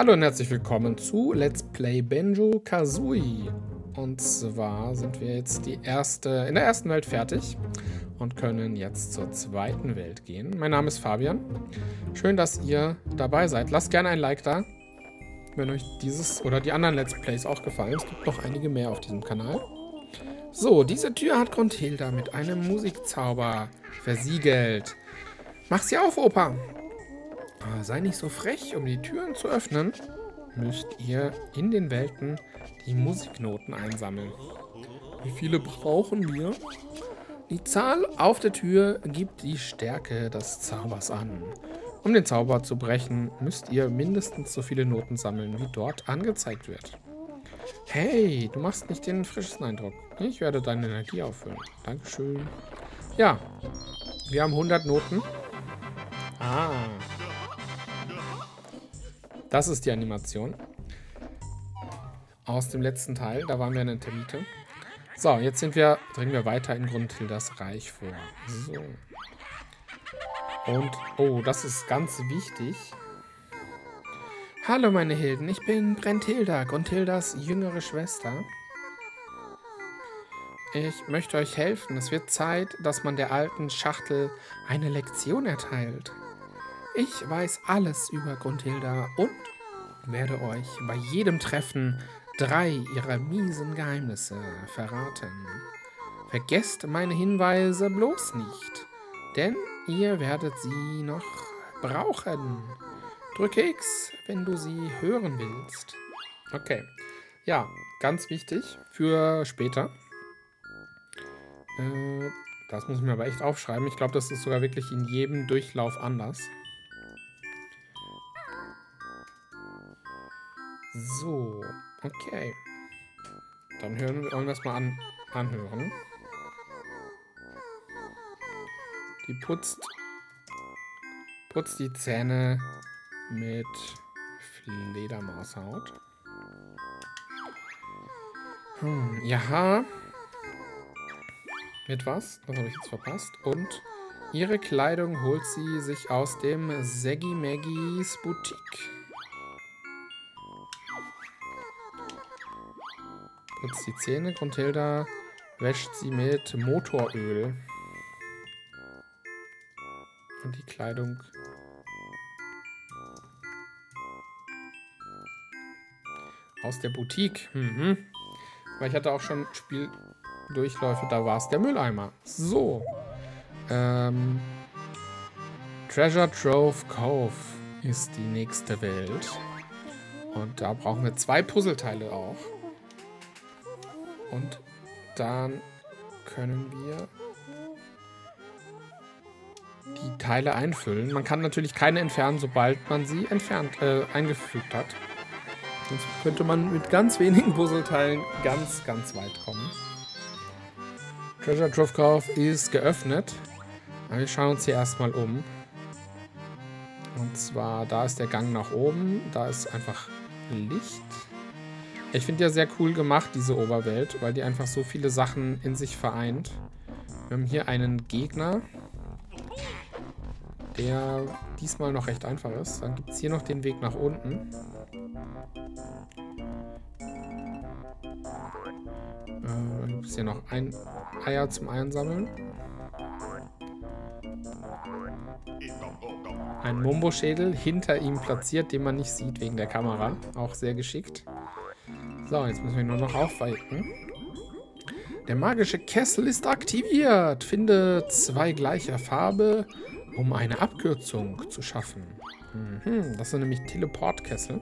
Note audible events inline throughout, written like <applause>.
Hallo und herzlich willkommen zu Let's Play Benjo Kazooie. Und zwar sind wir jetzt die erste, in der ersten Welt fertig und können jetzt zur zweiten Welt gehen. Mein Name ist Fabian. Schön, dass ihr dabei seid. Lasst gerne ein Like da, wenn euch dieses oder die anderen Let's Plays auch gefallen. Es gibt noch einige mehr auf diesem Kanal. So, diese Tür hat Grunthilda mit einem Musikzauber versiegelt. Mach sie auf, Opa. Aber sei nicht so frech, um die Türen zu öffnen, müsst ihr in den Welten die Musiknoten einsammeln. Wie viele brauchen wir? Die Zahl auf der Tür gibt die Stärke des Zaubers an. Um den Zauber zu brechen, müsst ihr mindestens so viele Noten sammeln, wie dort angezeigt wird. Hey, du machst nicht den frischesten Eindruck. Ich werde deine Energie auffüllen. Dankeschön. Ja, wir haben 100 Noten. Ah. Das ist die Animation. Aus dem letzten Teil. Da waren wir in der Termite. So, jetzt sind wir, dringen wir weiter in Grundhildas Reich vor. So. Und, oh, das ist ganz wichtig. Hallo meine Hilden, ich bin Brenthilda, Grundhildas jüngere Schwester. Ich möchte euch helfen. Es wird Zeit, dass man der alten Schachtel eine Lektion erteilt. Ich weiß alles über Grundhilda und werde euch bei jedem Treffen drei ihrer miesen Geheimnisse verraten. Vergesst meine Hinweise bloß nicht, denn ihr werdet sie noch brauchen. Drücke X, wenn du sie hören willst. Okay. Ja, ganz wichtig für später. Äh, das muss ich mir aber echt aufschreiben. Ich glaube, das ist sogar wirklich in jedem Durchlauf anders. So, okay. Dann hören wir irgendwas mal an, anhören. Die putzt, putzt die Zähne mit Fledermaushaut. Hm, ja. Mit was? Das habe ich jetzt verpasst. Und ihre Kleidung holt sie sich aus dem Seggy Maggies Boutique. Putzt die Zähne. Grundhilda wäscht sie mit Motoröl. Und die Kleidung Aus der Boutique. Mhm. Weil ich hatte auch schon Spieldurchläufe, da war es der Mülleimer. So. Ähm, Treasure Trove Cove ist die nächste Welt. Und da brauchen wir zwei Puzzleteile auch. Und dann können wir die Teile einfüllen. Man kann natürlich keine entfernen, sobald man sie entfernt, äh, eingefügt hat. Sonst könnte man mit ganz wenigen Puzzleteilen ganz, ganz weit kommen. Treasure Trove ist geöffnet. Aber wir schauen uns hier erstmal um. Und zwar, da ist der Gang nach oben. Da ist einfach Licht. Ich finde ja sehr cool gemacht, diese Oberwelt, weil die einfach so viele Sachen in sich vereint. Wir haben hier einen Gegner, der diesmal noch recht einfach ist. Dann gibt es hier noch den Weg nach unten. Äh, dann gibt es hier noch ein Eier zum Einsammeln. Ein Mumbo-Schädel hinter ihm platziert, den man nicht sieht wegen der Kamera. Auch sehr geschickt. So, jetzt müssen wir nur noch aufweiten. Der magische Kessel ist aktiviert. Finde zwei gleicher Farbe, um eine Abkürzung zu schaffen. Mhm, das sind nämlich Teleportkessel.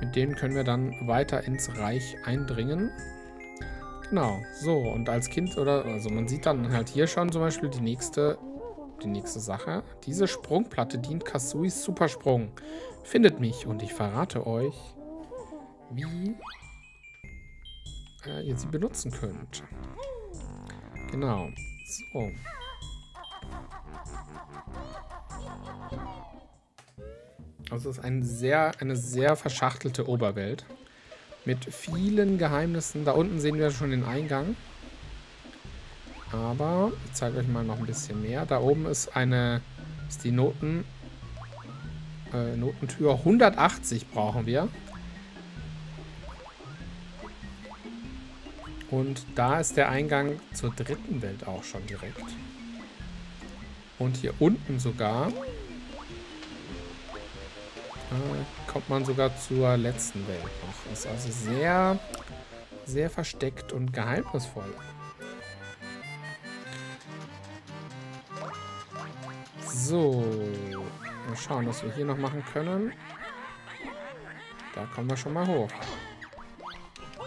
Mit denen können wir dann weiter ins Reich eindringen. Genau, so. Und als Kind oder, also man sieht dann halt hier schon zum Beispiel die nächste, die nächste Sache. Diese Sprungplatte dient Kasuis Supersprung. Findet mich und ich verrate euch, wie äh, ihr sie benutzen könnt. Genau. So. Also es ist ein sehr, eine sehr verschachtelte Oberwelt. Mit vielen Geheimnissen. Da unten sehen wir schon den Eingang. Aber ich zeige euch mal noch ein bisschen mehr. Da oben ist eine ist die Noten Äh, Notentür 180 brauchen wir. Und da ist der Eingang zur dritten Welt auch schon direkt. Und hier unten sogar äh, kommt man sogar zur letzten Welt noch. Ist also sehr, sehr versteckt und geheimnisvoll. So. Mal schauen, was wir hier noch machen können. Da kommen wir schon mal hoch.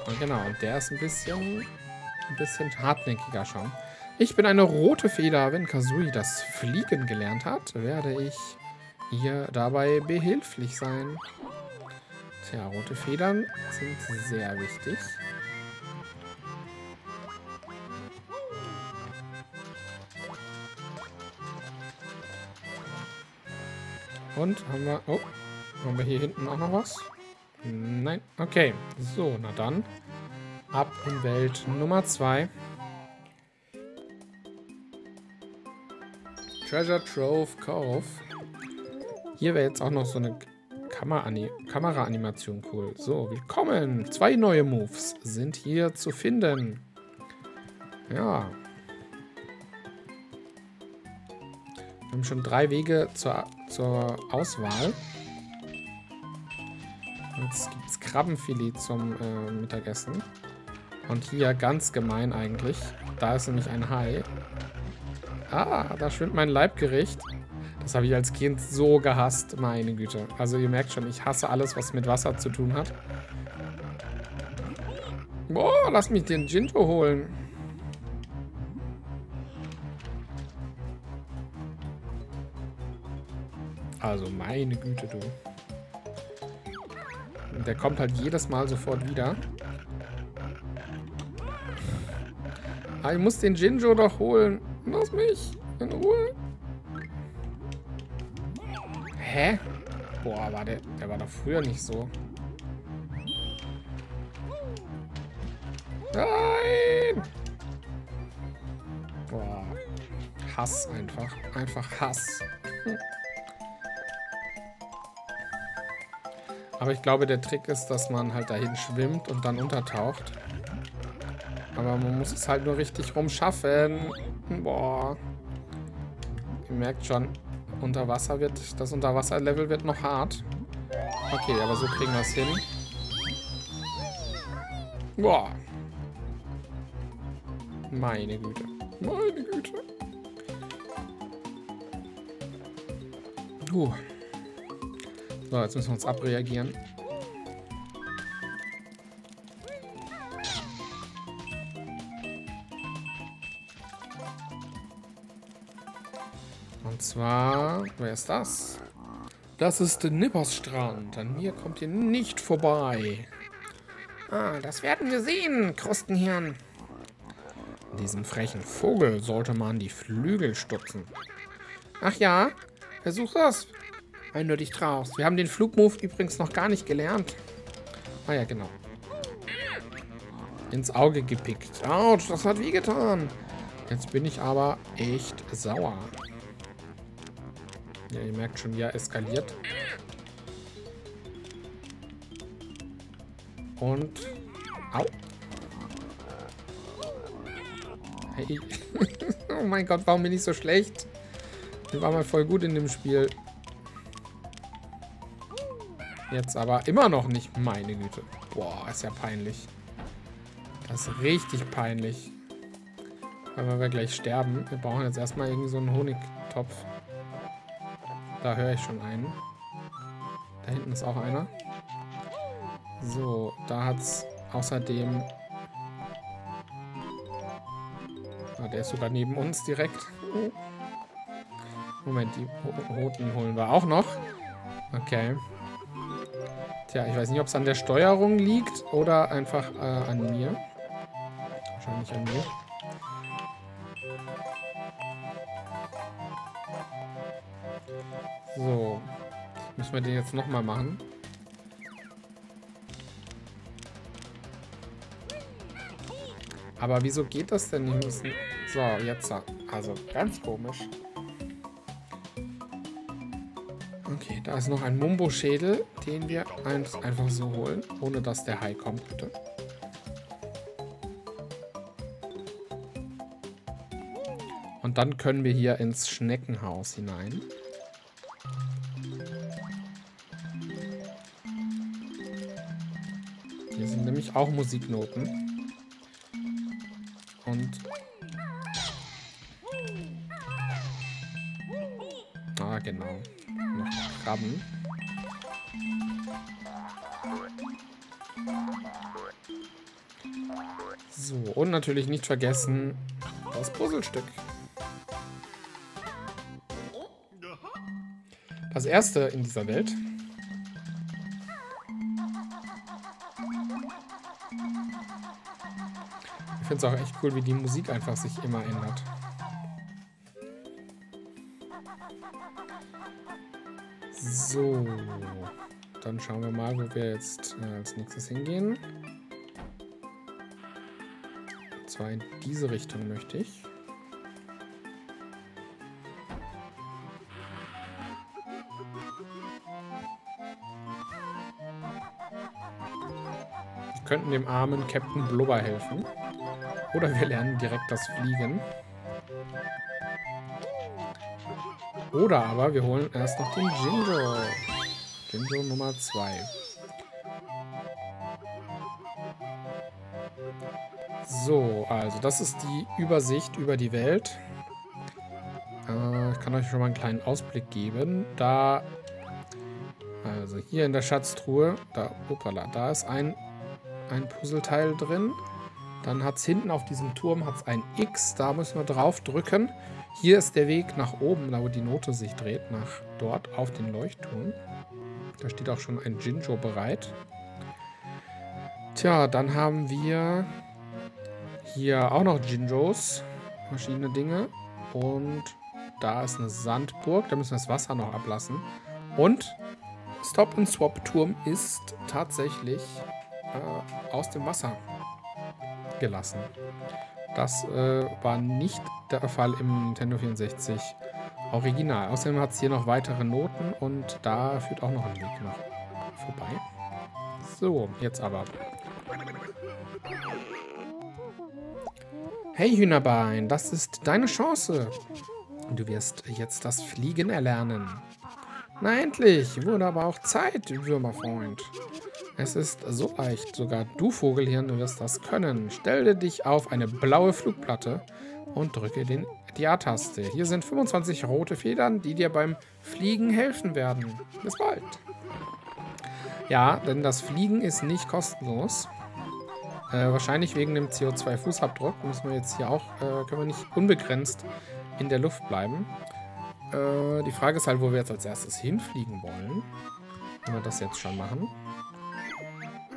Und genau, und der ist ein bisschen, ein bisschen hartnäckiger schon. Ich bin eine rote Feder. Wenn Kazui das Fliegen gelernt hat, werde ich ihr dabei behilflich sein. Tja, rote Federn sind sehr wichtig. Und haben wir... Oh, haben wir hier hinten auch noch was? Nein. Okay. So, na dann. Ab in Welt Nummer 2. Treasure Trove Cove. Hier wäre jetzt auch noch so eine Kamera-Animation cool. So, willkommen. Zwei neue Moves sind hier zu finden. Ja. Wir haben schon drei Wege zur, zur Auswahl. Jetzt gibt es Krabbenfilet zum äh, Mittagessen. Und hier ganz gemein eigentlich. Da ist nämlich ein Hai. Ah, da schwimmt mein Leibgericht. Das habe ich als Kind so gehasst. Meine Güte. Also ihr merkt schon, ich hasse alles, was mit Wasser zu tun hat. Boah, lass mich den Jinto holen. Also meine Güte, du. Der kommt halt jedes Mal sofort wieder. Ah, ich muss den Jinjo doch holen. Lass mich in Ruhe. Hä? Boah, war der, der war doch früher nicht so. Nein! Boah. Hass einfach. Einfach Hass. Aber ich glaube, der Trick ist, dass man halt dahin schwimmt und dann untertaucht. Aber man muss es halt nur richtig rum schaffen. Boah. Ihr merkt schon, unter Wasser wird, das Unterwasserlevel wird noch hart. Okay, aber so kriegen wir es hin. Boah. Meine Güte. Meine Güte. Puh. So, jetzt müssen wir uns abreagieren. Und zwar, wer ist das? Das ist Nippersstrand. An mir kommt ihr nicht vorbei. Ah, das werden wir sehen, Krustenhirn. Diesem frechen Vogel sollte man die Flügel stutzen. Ach ja? Versuch das. Wenn du dich traust. Wir haben den Flugmove übrigens noch gar nicht gelernt. Ah ja, genau. Ins Auge gepickt. Autsch, das hat wie getan. Jetzt bin ich aber echt sauer. Ja, ihr merkt schon, ja, eskaliert. Und... Au. Hey. <laughs> oh mein Gott, warum bin ich so schlecht? Ich war mal voll gut in dem Spiel. Jetzt aber immer noch nicht. Meine Güte. Boah, ist ja peinlich. Das ist richtig peinlich. Weil wir gleich sterben. Wir brauchen jetzt erstmal irgendwie so einen Honigtopf. Da höre ich schon einen. Da hinten ist auch einer. So, da hat es außerdem... Ah, der ist sogar neben uns direkt. Moment, die roten holen wir auch noch. Okay. Tja, ich weiß nicht, ob es an der Steuerung liegt oder einfach äh, an mir. Wahrscheinlich an mir. So. Müssen wir den jetzt nochmal machen. Aber wieso geht das denn nicht? Müssen... So, jetzt. Also, ganz komisch. Okay, da ist noch ein Mumbo-Schädel, den wir einfach so holen, ohne dass der Hai kommt, bitte. Und dann können wir hier ins Schneckenhaus hinein. Hier sind nämlich auch Musiknoten. Und... Ah, genau. Noch Krabben. So, und natürlich nicht vergessen das Puzzlestück. Das erste in dieser Welt. Ich finde es auch echt cool, wie die Musik einfach sich immer ändert. So. Dann schauen wir mal, wo wir jetzt äh, als nächstes hingehen. Und zwar in diese Richtung möchte ich. Wir könnten dem armen Captain Blubber helfen. Oder wir lernen direkt das Fliegen. Oder aber wir holen erst noch den Jinjo. Jinjo Nummer 2. So, also das ist die Übersicht über die Welt. Äh, ich kann euch schon mal einen kleinen Ausblick geben. Da, also hier in der Schatztruhe, da, opala, da ist ein, ein Puzzleteil drin. Dann hat es hinten auf diesem Turm hat's ein X, da müssen wir drauf drücken. Hier ist der Weg nach oben, da wo die Note sich dreht, nach dort auf den Leuchtturm. Da steht auch schon ein Jinjo bereit. Tja, dann haben wir hier auch noch Jinjos, verschiedene Dinge. Und da ist eine Sandburg, da müssen wir das Wasser noch ablassen. Und Stop-and-Swap-Turm ist tatsächlich äh, aus dem Wasser gelassen. Das äh, war nicht der Fall im Nintendo 64 Original. Außerdem hat es hier noch weitere Noten und da führt auch noch ein Weg noch vorbei. So, jetzt aber. Hey Hühnerbein, das ist deine Chance. Du wirst jetzt das Fliegen erlernen. Na endlich, wurde aber auch Zeit, Würmerfreund. Es ist so leicht, sogar du Vogelhirn, wirst das können. Stelle dich auf eine blaue Flugplatte und drücke den, die A-Taste. Hier sind 25 rote Federn, die dir beim Fliegen helfen werden. Bis bald. Ja, denn das Fliegen ist nicht kostenlos. Äh, wahrscheinlich wegen dem CO2-Fußabdruck müssen wir jetzt hier auch, äh, können wir nicht unbegrenzt in der Luft bleiben. Äh, die Frage ist halt, wo wir jetzt als erstes hinfliegen wollen. Wenn wir das jetzt schon machen.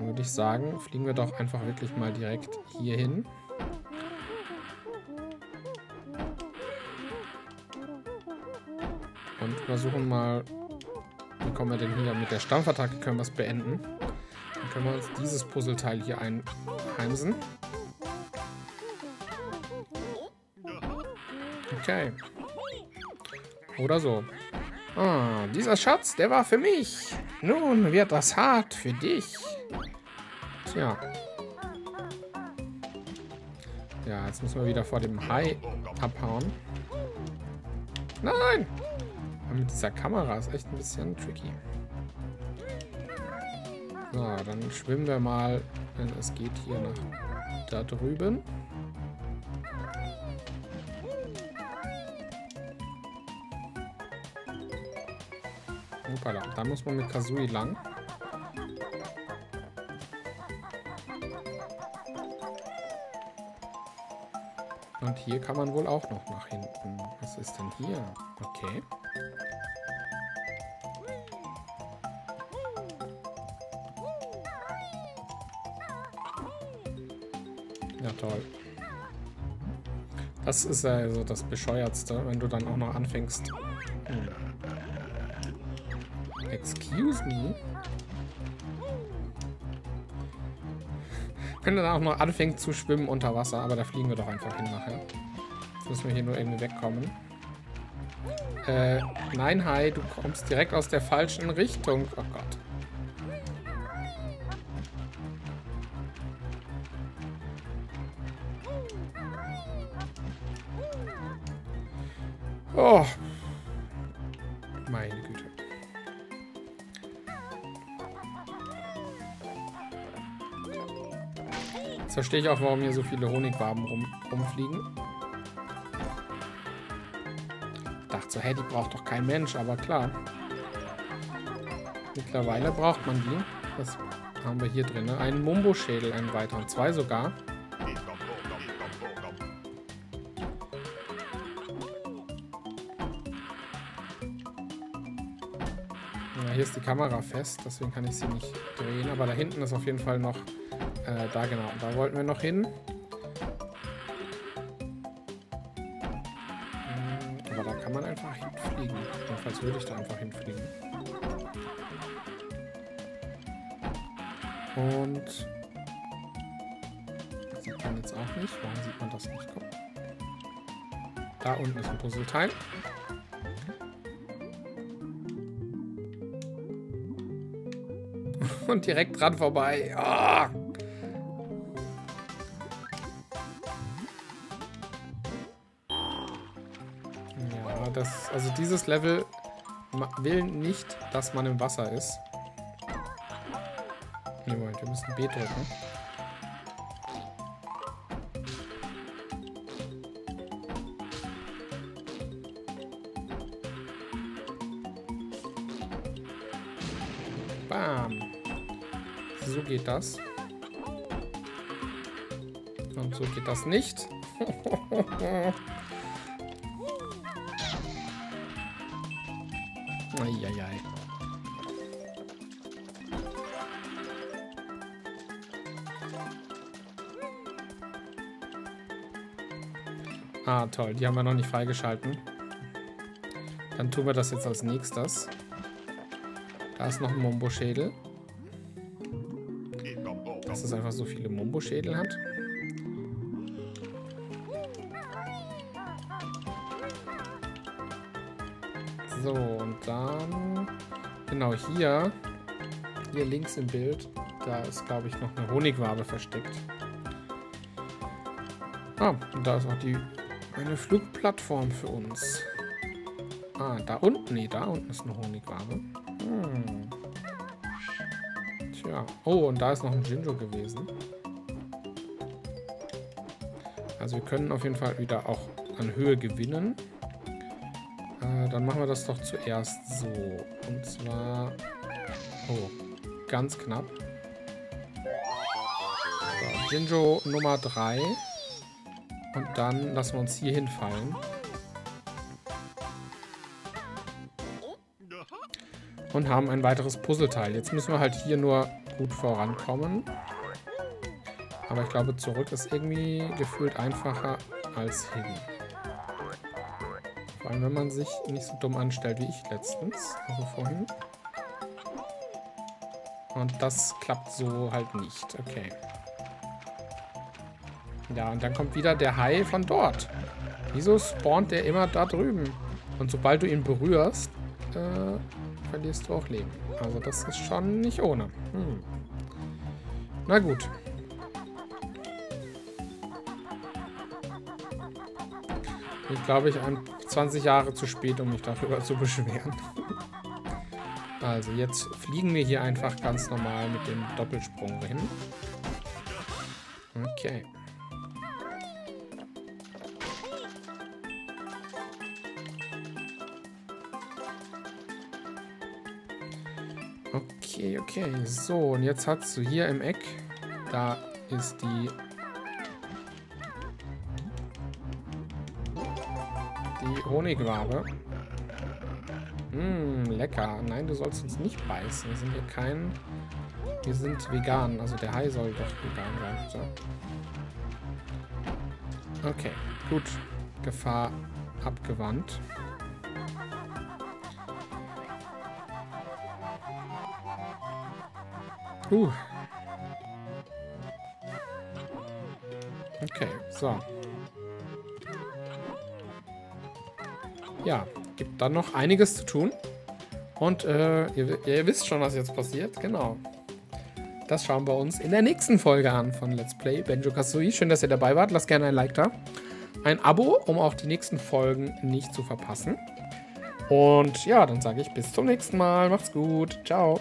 Dann würde ich sagen, fliegen wir doch einfach wirklich mal direkt hier hin. Und versuchen mal, wie kommen wir denn hier mit der Stampfattacke, können wir es beenden. Dann können wir uns dieses Puzzleteil hier einheimsen. Okay. Oder so. Ah, dieser Schatz, der war für mich. Nun wird das hart für dich. Tja. Ja, jetzt müssen wir wieder vor dem Hai abhauen. Nein! Aber mit dieser Kamera ist echt ein bisschen tricky. So, dann schwimmen wir mal, denn es geht hier nach da drüben. Hoppala, da muss man mit Kazui lang. Und hier kann man wohl auch noch nach hinten. Was ist denn hier? Okay. Ja, toll. Das ist also das Bescheuertste, wenn du dann auch noch anfängst. Hm. Excuse me? Wenn er dann auch noch anfängt zu schwimmen unter Wasser, aber da fliegen wir doch einfach hin nachher. Jetzt müssen wir hier nur irgendwie wegkommen. Äh, nein, Hai, du kommst direkt aus der falschen Richtung. Oh Gott. Oh. Verstehe ich auch, warum hier so viele Honigwaben rum, rumfliegen. Dachte so, hey, die braucht doch kein Mensch, aber klar. Mittlerweile braucht man die. Was haben wir hier drin? Einen Mumbo-Schädel, einen weiteren. Zwei sogar. Ja, hier ist die Kamera fest, deswegen kann ich sie nicht drehen. Aber da hinten ist auf jeden Fall noch äh, da genau, da wollten wir noch hin. Hm, aber da kann man einfach hinfliegen. Jedenfalls würde ich da einfach hinfliegen. Und sieht man jetzt auch nicht. Warum sieht man das nicht? Komm. Da unten ist ein Puzzleteil. <laughs> Und direkt dran vorbei. Oh. Also dieses Level will nicht, dass man im Wasser ist. Nee, Moment, wir müssen B drücken. Bam. So geht das. Und so geht das nicht. <laughs> Eieiei. Ah, toll. Die haben wir noch nicht freigeschalten. Dann tun wir das jetzt als nächstes. Da ist noch ein Mumbo-Schädel. Dass es einfach so viele Mumbo-Schädel hat. So, und dann... Genau, hier... Hier links im Bild, da ist, glaube ich, noch eine Honigwabe versteckt. Ah, und da ist auch die... Eine für uns. Ah, da unten? Nee, da unten ist eine Honigwabe. Hm. Tja. Oh, und da ist noch ein Jinjo gewesen. Also wir können auf jeden Fall wieder auch an Höhe gewinnen. Äh, dann machen wir das doch zuerst so. Und zwar... Oh, ganz knapp. So, Jinjo Nummer 3. Und dann lassen wir uns hier hinfallen. Und haben ein weiteres Puzzleteil. Jetzt müssen wir halt hier nur gut vorankommen. Aber ich glaube, zurück ist irgendwie gefühlt einfacher als hin. Allem, wenn man sich nicht so dumm anstellt wie ich letztens, also vorhin. Und das klappt so halt nicht. Okay. Ja, und dann kommt wieder der Hai von dort. Wieso spawnt der immer da drüben? Und sobald du ihn berührst, äh, verlierst du auch Leben. Also das ist schon nicht ohne. Hm. Na gut. Ich glaube, ich ein 20 Jahre zu spät, um mich darüber zu beschweren. Also, jetzt fliegen wir hier einfach ganz normal mit dem Doppelsprung hin. Okay. Okay, okay. So, und jetzt hast du hier im Eck, da ist die die Honigwabe. Mmm, lecker. Nein, du sollst uns nicht beißen. Wir sind hier kein... Wir sind vegan. Also der Hai soll doch vegan sein. So. Okay, gut. Gefahr abgewandt. Uh. Okay, so. Ja, gibt dann noch einiges zu tun. Und äh, ihr, ihr, wisst schon, was jetzt passiert. Genau. Das schauen wir uns in der nächsten Folge an von Let's Play Benjo Kazooie. Schön, dass ihr dabei wart. Lasst gerne ein Like da. Ein Abo, um auch die nächsten Folgen nicht zu verpassen. Und ja, dann sage ich bis zum nächsten Mal. Macht's gut. Ciao.